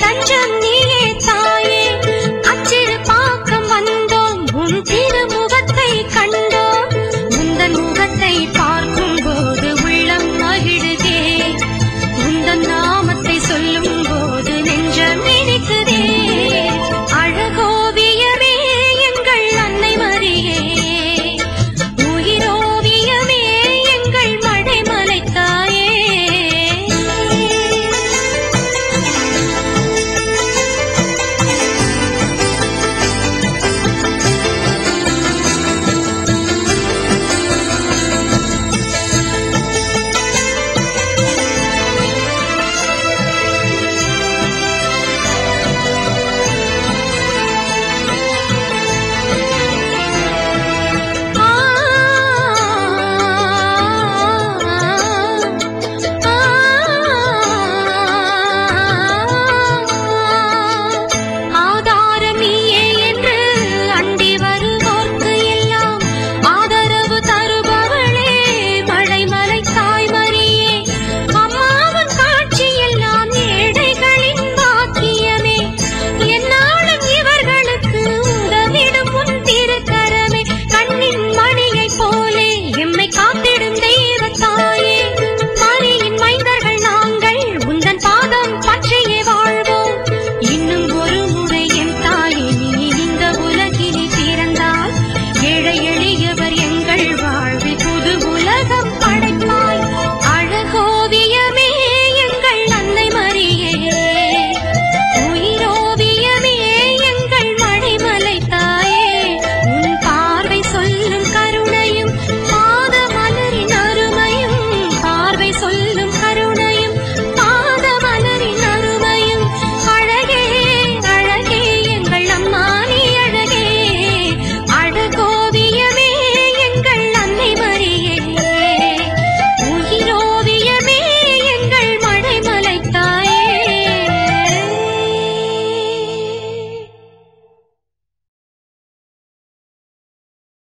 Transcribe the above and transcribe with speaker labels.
Speaker 1: கடந்த